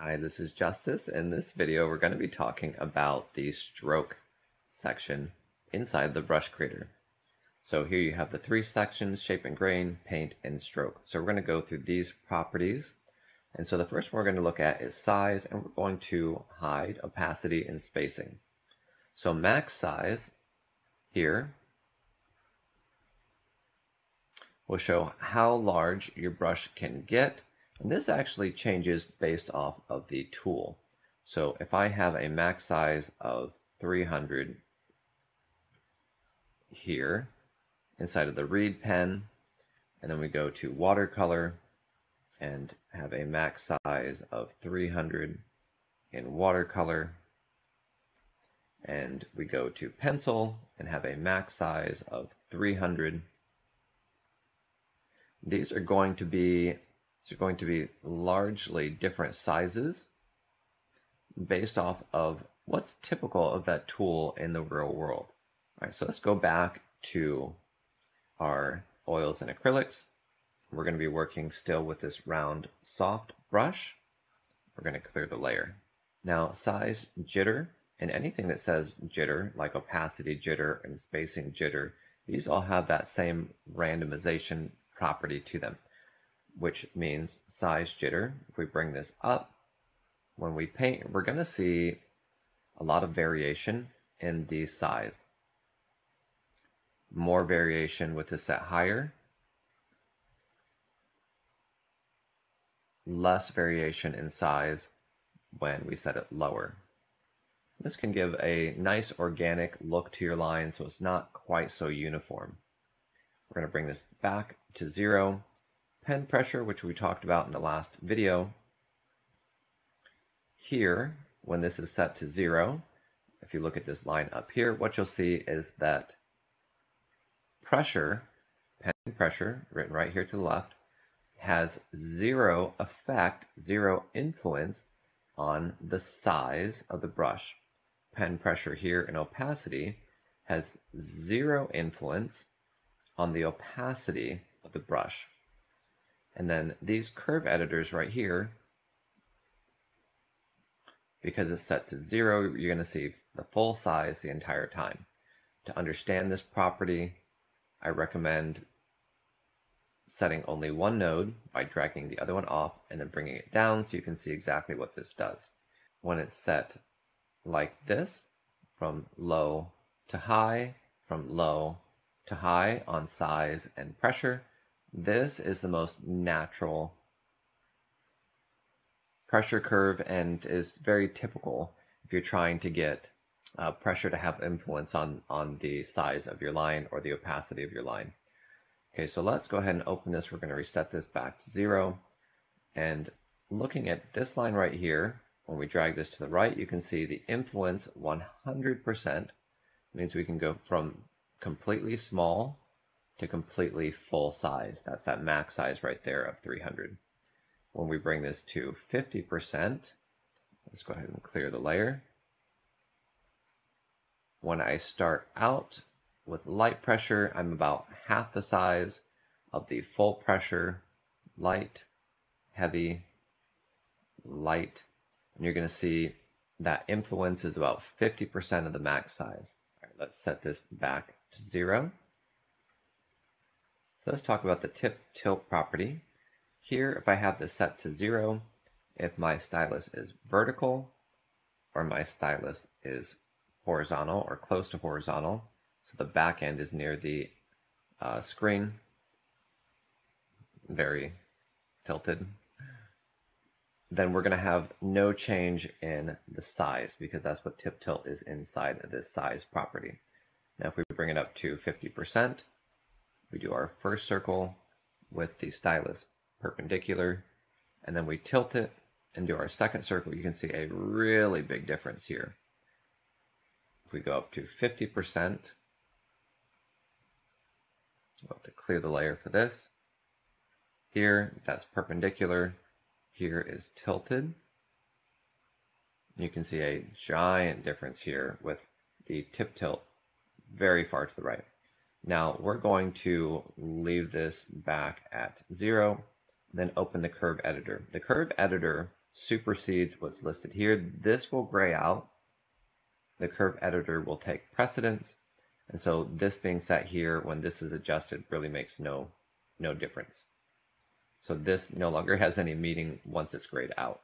Hi, this is Justice. In this video, we're going to be talking about the stroke section inside the brush creator. So here you have the three sections, shape and grain, paint, and stroke. So we're going to go through these properties. And so the first one we're going to look at is size, and we're going to hide opacity and spacing. So max size here will show how large your brush can get and this actually changes based off of the tool. So if I have a max size of 300 here inside of the reed pen, and then we go to watercolor and have a max size of 300 in watercolor, and we go to pencil and have a max size of 300. These are going to be are going to be largely different sizes based off of what's typical of that tool in the real world. All right, so let's go back to our oils and acrylics. We're going to be working still with this round soft brush. We're going to clear the layer. Now size jitter and anything that says jitter like opacity jitter and spacing jitter, these all have that same randomization property to them which means size jitter. If we bring this up, when we paint, we're going to see a lot of variation in the size. More variation with the set higher. Less variation in size when we set it lower. This can give a nice organic look to your line so it's not quite so uniform. We're going to bring this back to zero pen pressure, which we talked about in the last video. Here, when this is set to zero, if you look at this line up here, what you'll see is that pressure, pen pressure, written right here to the left, has zero effect, zero influence on the size of the brush. Pen pressure here and opacity has zero influence on the opacity of the brush. And then these curve editors right here, because it's set to zero, you're going to see the full size the entire time. To understand this property, I recommend setting only one node by dragging the other one off and then bringing it down so you can see exactly what this does. When it's set like this, from low to high, from low to high on size and pressure, this is the most natural pressure curve and is very typical if you're trying to get uh, pressure to have influence on, on the size of your line or the opacity of your line. Okay, so let's go ahead and open this. We're going to reset this back to zero. And looking at this line right here, when we drag this to the right, you can see the influence 100% means we can go from completely small to completely full size. That's that max size right there of 300. When we bring this to 50%, let's go ahead and clear the layer. When I start out with light pressure, I'm about half the size of the full pressure, light, heavy, light, and you're going to see that influence is about 50% of the max size. All right, let's set this back to zero. Let's talk about the tip tilt property. Here, if I have this set to zero, if my stylus is vertical or my stylus is horizontal or close to horizontal, so the back end is near the uh, screen, very tilted, then we're going to have no change in the size because that's what tip tilt is inside this size property. Now if we bring it up to 50%, we do our first circle with the stylus perpendicular, and then we tilt it and do our second circle. You can see a really big difference here. If we go up to 50%, we'll have to clear the layer for this. Here, that's perpendicular. Here is tilted. You can see a giant difference here with the tip tilt very far to the right. Now we're going to leave this back at zero then open the curve editor. The curve editor supersedes what's listed here. This will gray out. The curve editor will take precedence. And so this being set here when this is adjusted really makes no, no difference. So this no longer has any meaning once it's grayed out.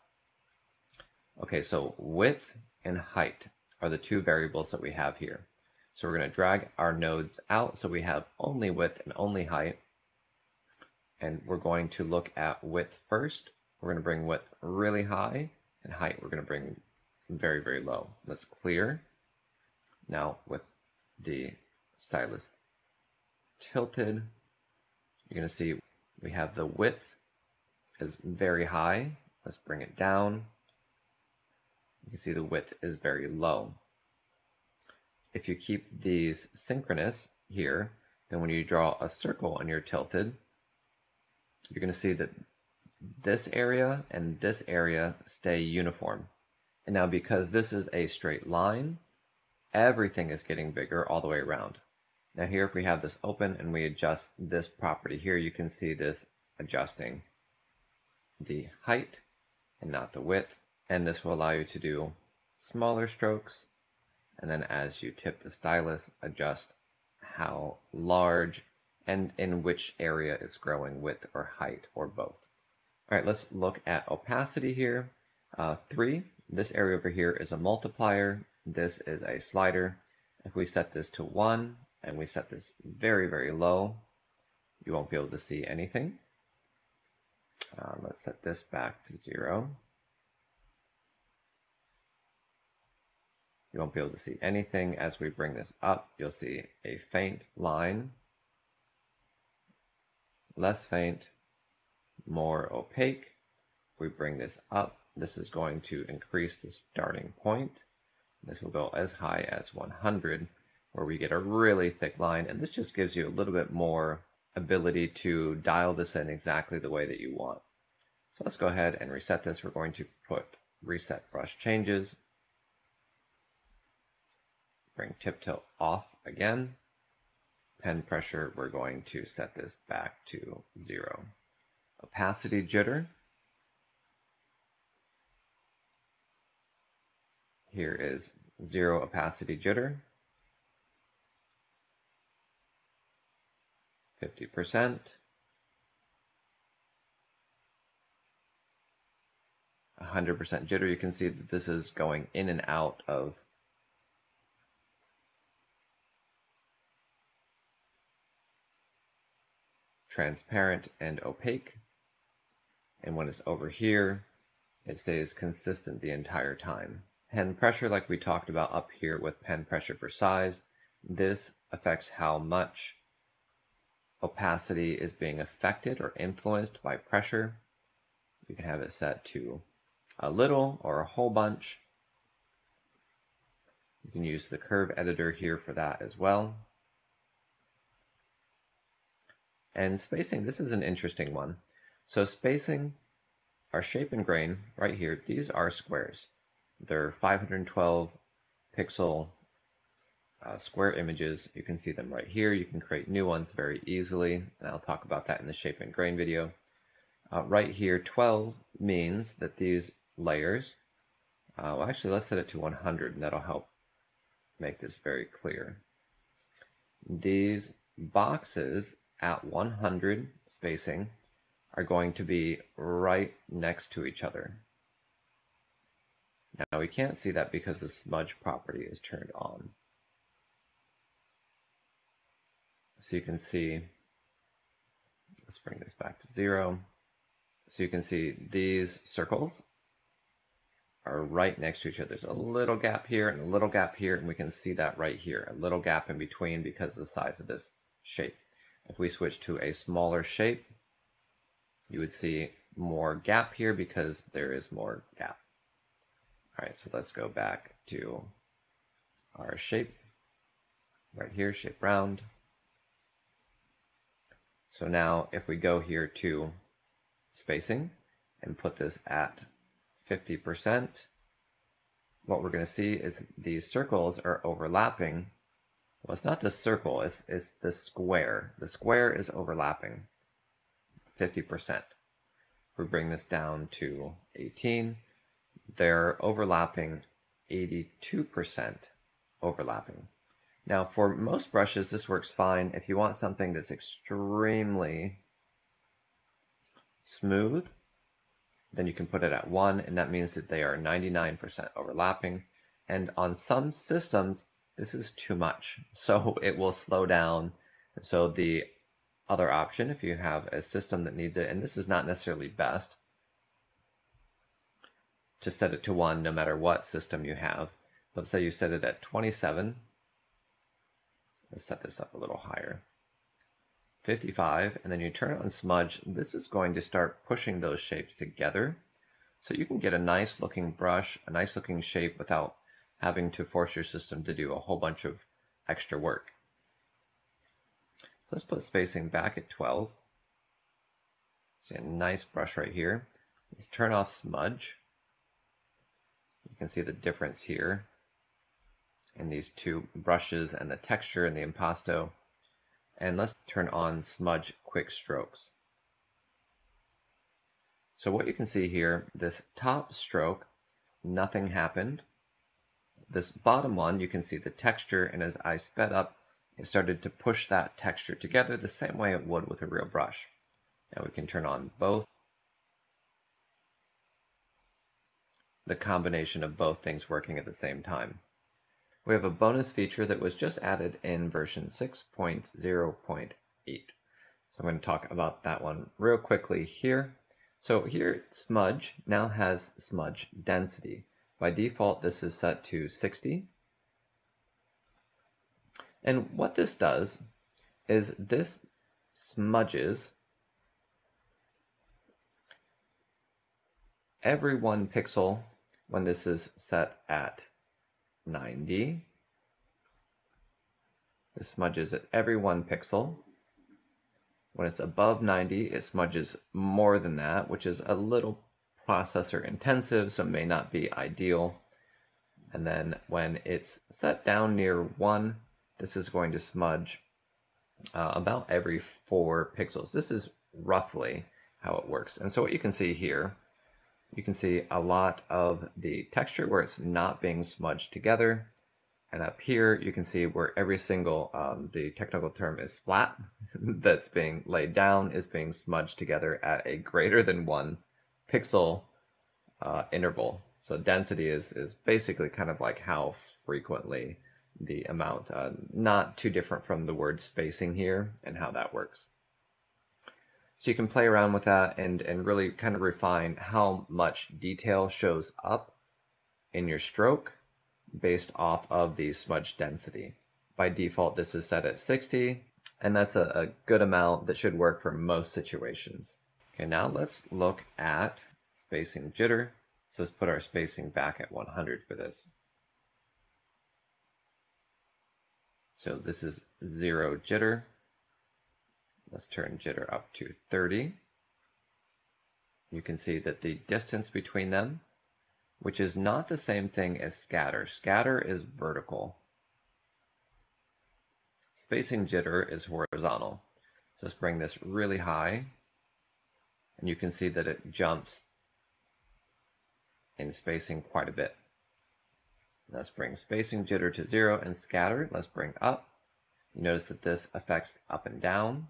Okay, so width and height are the two variables that we have here. So we're going to drag our nodes out so we have only width and only height. And we're going to look at width first. We're going to bring width really high and height we're going to bring very, very low. Let's clear. Now with the stylus tilted, you're going to see we have the width is very high. Let's bring it down. You can see the width is very low. If you keep these synchronous here, then when you draw a circle on your tilted, you're going to see that this area and this area stay uniform. And now because this is a straight line, everything is getting bigger all the way around. Now here if we have this open and we adjust this property here, you can see this adjusting the height and not the width. And this will allow you to do smaller strokes. And then as you tip the stylus, adjust how large and in which area is growing width or height or both. All right, let's look at opacity here. Uh, three, this area over here is a multiplier. This is a slider. If we set this to one and we set this very, very low, you won't be able to see anything. Uh, let's set this back to zero. You won't be able to see anything. As we bring this up, you'll see a faint line, less faint, more opaque. If we bring this up, this is going to increase the starting point. This will go as high as 100, where we get a really thick line. And this just gives you a little bit more ability to dial this in exactly the way that you want. So let's go ahead and reset this. We're going to put reset brush changes. Bring tip tilt off again. Pen pressure, we're going to set this back to zero. Opacity jitter. Here is zero opacity jitter. 50%. 100% jitter, you can see that this is going in and out of transparent and opaque. And when it's over here, it stays consistent the entire time. Pen pressure, like we talked about up here with pen pressure for size, this affects how much opacity is being affected or influenced by pressure. You can have it set to a little or a whole bunch. You can use the curve editor here for that as well. And spacing, this is an interesting one. So spacing, our shape and grain right here, these are squares. They're 512 pixel uh, square images. You can see them right here. You can create new ones very easily, and I'll talk about that in the shape and grain video. Uh, right here, 12 means that these layers, uh, well, actually, let's set it to 100, and that'll help make this very clear. These boxes at 100 spacing are going to be right next to each other. Now we can't see that because the smudge property is turned on. So you can see, let's bring this back to zero. So you can see these circles are right next to each other. There's a little gap here and a little gap here, and we can see that right here, a little gap in between because of the size of this shape. If we switch to a smaller shape, you would see more gap here because there is more gap. All right, so let's go back to our shape right here, shape round. So now if we go here to spacing and put this at 50%, what we're going to see is these circles are overlapping. Well, it's not the circle, it's, it's the square. The square is overlapping 50%. we bring this down to 18, they're overlapping 82% overlapping. Now for most brushes this works fine. If you want something that's extremely smooth, then you can put it at 1 and that means that they are 99% overlapping. And on some systems this is too much. So it will slow down. So the other option, if you have a system that needs it, and this is not necessarily best, to set it to 1 no matter what system you have. Let's say you set it at 27. Let's set this up a little higher. 55, and then you turn it on smudge. This is going to start pushing those shapes together. So you can get a nice looking brush, a nice looking shape without having to force your system to do a whole bunch of extra work. So let's put spacing back at 12. See a nice brush right here. Let's turn off smudge. You can see the difference here in these two brushes and the texture and the impasto. And let's turn on smudge quick strokes. So what you can see here, this top stroke, nothing happened. This bottom one, you can see the texture, and as I sped up, it started to push that texture together the same way it would with a real brush. Now we can turn on both. The combination of both things working at the same time. We have a bonus feature that was just added in version 6.0.8. So I'm going to talk about that one real quickly here. So here, Smudge now has smudge density. By default, this is set to 60. And what this does is this smudges every one pixel when this is set at 90. This smudges at every one pixel. When it's above 90, it smudges more than that, which is a little processor intensive, so it may not be ideal. And then when it's set down near 1, this is going to smudge uh, about every four pixels. This is roughly how it works. And so what you can see here, you can see a lot of the texture where it's not being smudged together. And up here, you can see where every single, um, the technical term is splat, that's being laid down is being smudged together at a greater than one pixel uh, interval. So density is, is basically kind of like how frequently the amount, uh, not too different from the word spacing here and how that works. So you can play around with that and, and really kind of refine how much detail shows up in your stroke based off of the smudge density. By default, this is set at 60, and that's a, a good amount that should work for most situations. Okay, now let's look at spacing jitter. So let's put our spacing back at 100 for this. So this is zero jitter. Let's turn jitter up to 30. You can see that the distance between them, which is not the same thing as scatter. Scatter is vertical. Spacing jitter is horizontal. So let's bring this really high. And you can see that it jumps in spacing quite a bit. Let's bring spacing jitter to zero and scatter. Let's bring up. You notice that this affects up and down.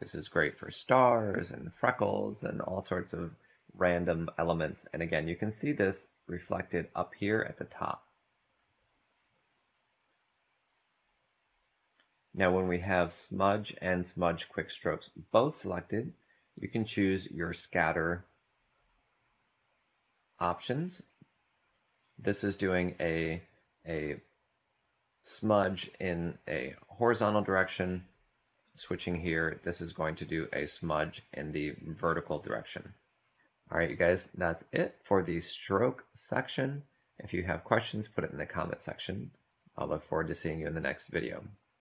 This is great for stars and freckles and all sorts of random elements. And again, you can see this reflected up here at the top. Now when we have smudge and smudge quick strokes both selected, you can choose your scatter options. This is doing a, a smudge in a horizontal direction. Switching here, this is going to do a smudge in the vertical direction. All right, you guys, that's it for the stroke section. If you have questions, put it in the comment section. I'll look forward to seeing you in the next video.